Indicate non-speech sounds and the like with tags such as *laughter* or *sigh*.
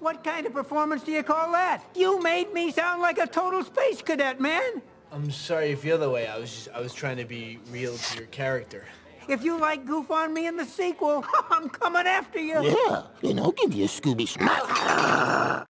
What kind of performance do you call that? You made me sound like a total space cadet, man. I'm sorry if you're the way. I was just, I was trying to be real to your character. If you like goof on me in the sequel, *laughs* I'm coming after you. Yeah, and I'll give you a Scooby snack.